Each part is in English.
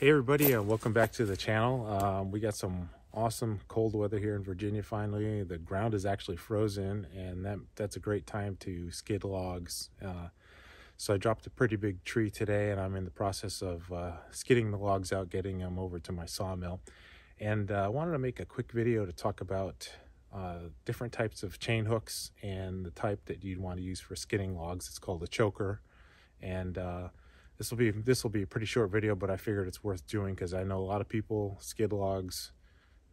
Hey everybody, uh, welcome back to the channel. Um, we got some awesome cold weather here in Virginia finally. The ground is actually frozen and that that's a great time to skid logs. Uh, so I dropped a pretty big tree today and I'm in the process of uh, skidding the logs out, getting them over to my sawmill. And uh, I wanted to make a quick video to talk about uh, different types of chain hooks and the type that you'd want to use for skidding logs. It's called a choker. And this will be this will be a pretty short video, but I figured it's worth doing because I know a lot of people skid logs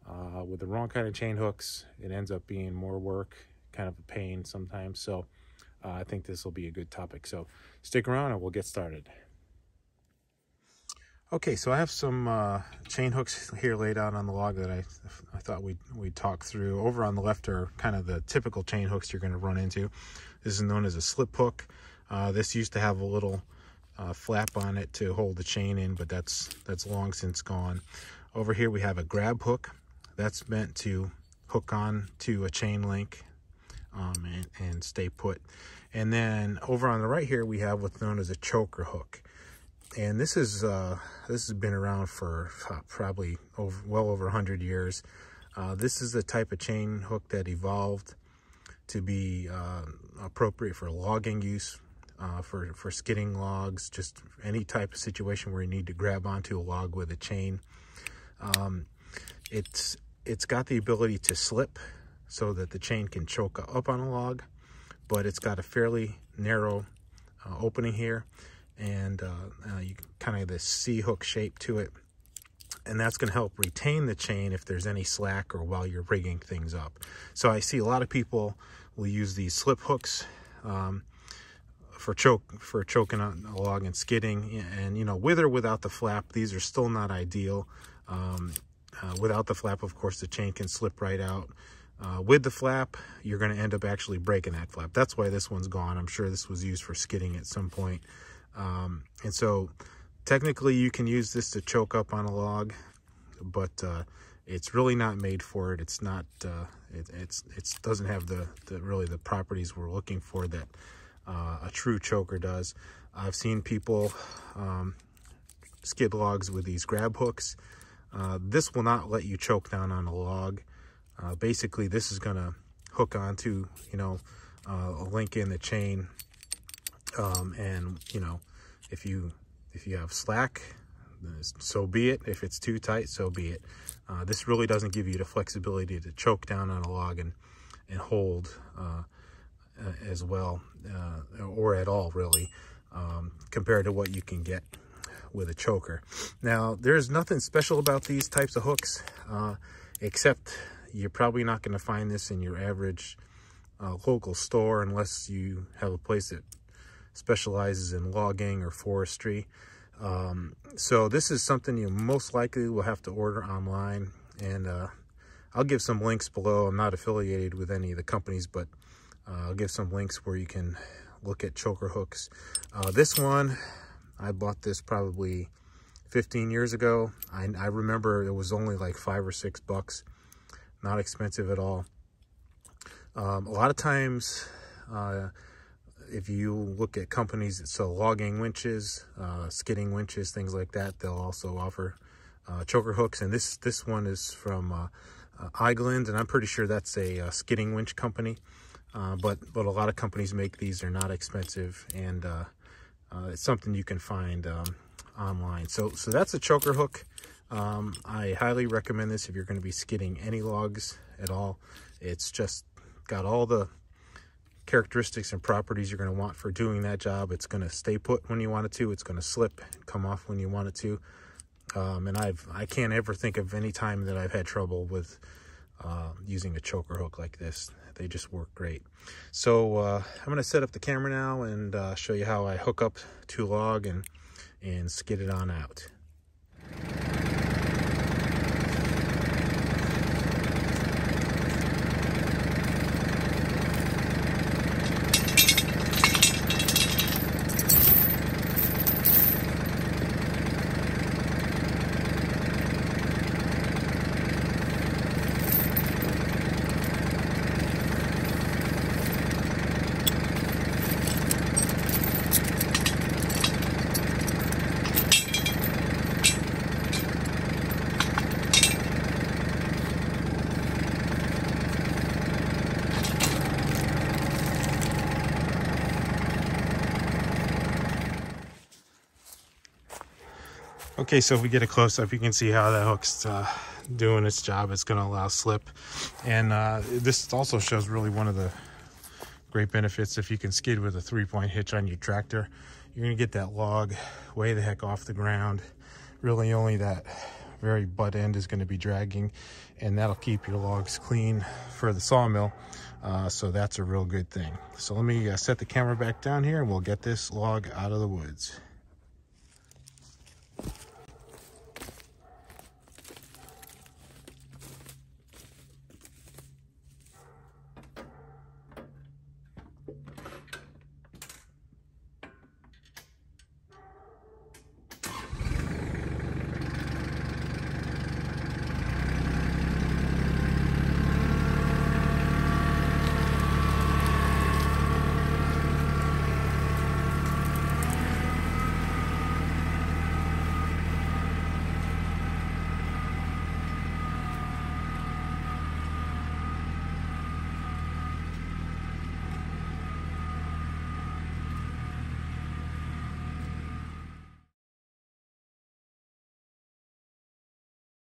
uh, with the wrong kind of chain hooks. It ends up being more work, kind of a pain sometimes. So uh, I think this will be a good topic. So stick around and we'll get started. Okay, so I have some uh, chain hooks here laid out on the log that I, I thought we'd, we'd talk through. Over on the left are kind of the typical chain hooks you're going to run into. This is known as a slip hook. Uh, this used to have a little uh, flap on it to hold the chain in, but that's that's long since gone. Over here we have a grab hook. That's meant to hook on to a chain link um, and, and stay put. And then over on the right here we have what's known as a choker hook. And this is uh, this has been around for probably over, well over 100 years. Uh, this is the type of chain hook that evolved to be uh, appropriate for logging use uh, for, for skidding logs, just any type of situation where you need to grab onto a log with a chain. Um, it's, it's got the ability to slip so that the chain can choke up on a log, but it's got a fairly narrow uh, opening here and uh, uh you kind of this C-hook shape to it. And that's going to help retain the chain if there's any slack or while you're rigging things up. So I see a lot of people will use these slip hooks. Um, for choke for choking on a log and skidding. And you know with or without the flap these are still not ideal. Um, uh, without the flap of course the chain can slip right out. Uh, with the flap you're going to end up actually breaking that flap. That's why this one's gone. I'm sure this was used for skidding at some point. Um, and so technically you can use this to choke up on a log but uh, it's really not made for it. It's not uh, it, it's it doesn't have the, the really the properties we're looking for that uh, a true choker does. I've seen people um, skid logs with these grab hooks. Uh, this will not let you choke down on a log. Uh, basically, this is going to hook onto, you know, uh, a link in the chain. Um, and, you know, if you if you have slack, so be it. If it's too tight, so be it. Uh, this really doesn't give you the flexibility to choke down on a log and, and hold uh, as well, uh, or at all really, um, compared to what you can get with a choker. Now, there's nothing special about these types of hooks, uh, except you're probably not going to find this in your average uh, local store unless you have a place that specializes in logging or forestry. Um, so this is something you most likely will have to order online and uh, I'll give some links below. I'm not affiliated with any of the companies, but uh, I'll give some links where you can look at choker hooks. Uh, this one, I bought this probably 15 years ago. I, I, remember it was only like five or six bucks. Not expensive at all. Um, a lot of times, uh, if you look at companies that sell logging winches, uh, skidding winches, things like that, they'll also offer uh, choker hooks. And this, this one is from uh, Igland, and I'm pretty sure that's a skidding winch company. Uh, but but a lot of companies make these. They're not expensive, and uh, uh, it's something you can find um, online. So so that's a choker hook. Um, I highly recommend this if you're going to be skidding any logs at all. It's just got all the characteristics and properties you're going to want for doing that job. It's going to stay put when you want it to. It's going to slip and come off when you want it to. Um, and I've I can't ever think of any time that I've had trouble with uh, using a choker hook like this. They just work great. So uh, I'm going to set up the camera now and uh, show you how I hook up to log and, and skid it on out. Okay, so if we get a close up, you can see how that hook's uh, doing its job. It's going to allow slip. And uh, this also shows really one of the great benefits if you can skid with a three-point hitch on your tractor. You're going to get that log way the heck off the ground. Really only that very butt end is going to be dragging and that'll keep your logs clean for the sawmill. Uh, so that's a real good thing. So let me uh, set the camera back down here and we'll get this log out of the woods.